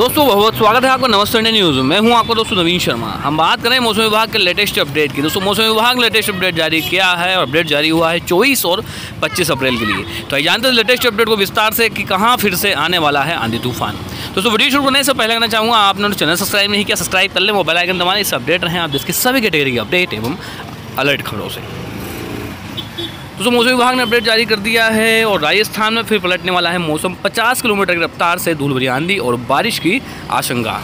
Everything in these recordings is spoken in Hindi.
दोस्तों, बहुत स्वागत है आपका नमस्ते इंडिया न्यूज़ में। हूँ आपका दोस्तों नवीन शर्मा। हम बात करें मौसम विभाग के लेटेस्ट अपडेट की। दोस्तों, मौसम विभाग ने लेटेस्ट अपडेट जारी किया है और अपडेट जारी हुआ है 24 और 25 अप्रैल के लिए। तो आइए जानते हैं लेटेस्ट अपडेट को विस्तार से कि कहाँ फिर से आने वाला है आंधी तूफ़ान। दोस्तों, वीडियो शुरू करने से पहले कहना चाहूँगा, आपने चैनल सब्सक्राइब नहीं किया, सब्सक्राइब कर ले, मोबाइल आइकन दबाने, इस अपडेट रहें आप जिसकी सभी कैटेगरी की अपडेट एवं अलर्ट खबरों से। दोस्तों मौसम विभाग ने अपडेट जारी कर दिया है और राजस्थान में फिर पलटने वाला है मौसम। 50 किलोमीटर की रफ्तार से धूल भरी आंधी और बारिश की आशंका।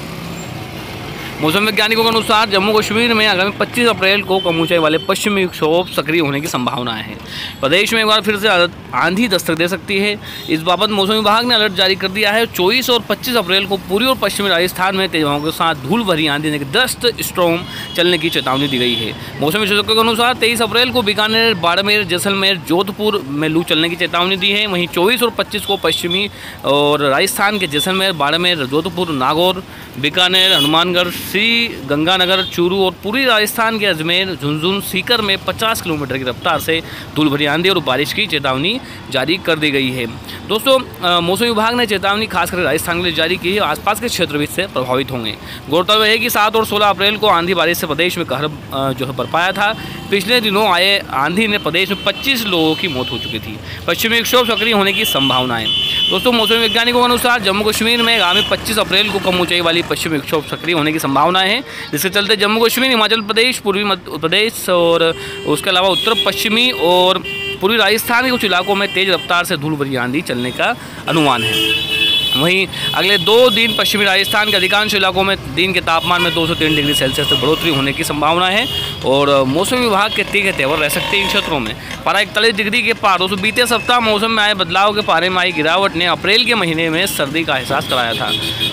मौसम वैज्ञानिकों के अनुसार जम्मू कश्मीर में आगामी 25 अप्रैल को कम ऊंचाई वाले पश्चिमी विक्षोभ सक्रिय होने की संभावना है। प्रदेश में एक बार फिर से आंधी दस्तक दे सकती है। इस बाबत मौसम विभाग ने अलर्ट जारी कर दिया है। 24 और 25 अप्रैल को पूर्वी और पश्चिमी राजस्थान में तेज हवाओं के साथ धूल भरी आंधी यानी दस्त स्ट्रोम चलने की चेतावनी दी गई है। मौसम विशेषज्ञों के अनुसार तेईस अप्रैल को बीकानेर, बाड़मेर, जैसलमेर, जोधपुर में लू चलने की चेतावनी दी है। वहीं चौबीस और पच्चीस को पश्चिमी और राजस्थान के जैसलमेर, बाड़मेर, जोधपुर, नागौर बीकानेर, हनुमानगढ़, श्री गंगानगर, चूरू और पूरी राजस्थान के अजमेर, झुंझुन, सीकर में 50 किलोमीटर की रफ्तार से धूल भरी आंधी और बारिश की चेतावनी जारी कर दी गई है। दोस्तों मौसम विभाग ने चेतावनी खासकर राजस्थान के लिए जारी की है। आसपास के क्षेत्र भी इससे प्रभावित होंगे। गौरतलब है कि सात और सोलह अप्रैल को आंधी बारिश से प्रदेश में कहर जो है बरपाया था। पिछले दिनों आए आंधी ने प्रदेश में 25 लोगों की मौत हो चुकी थी। पश्चिमी विक्षोभ सक्रिय होने की संभावनाएँ। दोस्तों, मौसम वैज्ञानिकों के अनुसार जम्मू कश्मीर में आगामी 25 अप्रैल को कम ऊंचाई वाली पश्चिमी विक्षोभ सक्रिय होने की संभावनाएँ हैं। जिसके चलते जम्मू कश्मीर, हिमाचल प्रदेश, पूर्वी मध्य प्रदेश और उसके अलावा उत्तर पश्चिमी और पूर्वी राजस्थान के कुछ इलाकों में तेज़ रफ्तार से धूल भरी आंधी चलने का अनुमान है। वहीं अगले दो दिन पश्चिमी राजस्थान के अधिकांश इलाकों में दिन के तापमान में दो से तीन डिग्री सेल्सियस तक बढ़ोतरी होने की संभावना है और मौसम विभाग के तीखे तेवर रह सकते हैं इन क्षेत्रों में। पारा इकतालीस डिग्री के पार दोस्तों बीते सप्ताह मौसम में आए बदलाव के पारे में आई गिरावट ने अप्रैल के महीने में सर्दी का एहसास कराया था।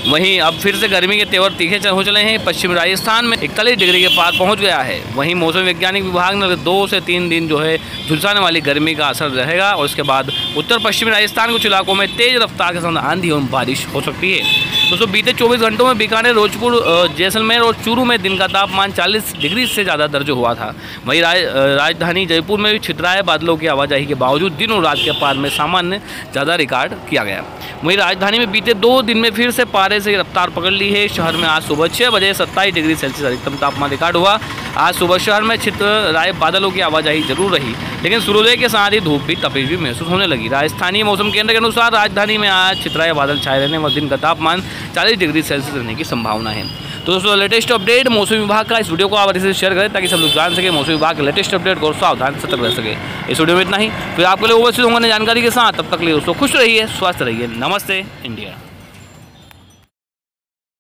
वहीं अब फिर से गर्मी के तेवर तीखे हो चले हैं। पश्चिमी राजस्थान में इकतालीस डिग्री के पार पहुँच गया है। वहीं मौसम वैज्ञानिक विभाग ने दो से तीन दिन जो है झुलसाने वाली गर्मी का असर रहेगा और उसके बाद उत्तर पश्चिमी राजस्थान कुछ इलाकों में तेज रफ्तार के साथ आंधी और बारिश हो सकती है। दोस्तों बीते 24 घंटों में बीकानेर रोजपुर जैसलमेर और चूरू में दिन का तापमान 40 डिग्री से ज़्यादा दर्ज हुआ था। वहीं राज, राजधानी जयपुर में भी छितराए बादलों की आवाजाही के बावजूद दिन और रात के पार में सामान्य ज़्यादा रिकॉर्ड किया गया। वहीं राजधानी में बीते दो दिन में फिर से पारे से रफ्तार पकड़ ली है। शहर में आज सुबह छः बजे सत्ताईस डिग्री सेल्सियस अधिकतम तापमान रिकॉर्ड हुआ। आज सुबह शहर में छित्र बादलों की आवाजाही ज़रूर रही। लेकिन सूर्योदय के साथ ही धूप भी तपिश भी महसूस होने लगी। राजस्थानीय मौसम केंद्र के अनुसार राजधानी में आज छितराए बादल छाए रहने और दिन का तापमान 40 डिग्री सेल्सियस रहने की संभावना है। तो दोस्तों, लेटेस्ट अपडेट मौसम विभाग का इस वीडियो को आप इसे शेयर करें ताकि सब लोग जान सके मौसम विभाग के लेटेस्ट अपडेट को सावधान सतर्क रह सके। इस वीडियो में इतना ही। फिर आपके लिए उपस्थित होंगे जानकारी के साथ। तब तक लिए दोस्तों, खुश रहिए, स्वस्थ रहिए। नमस्ते, इंडिया।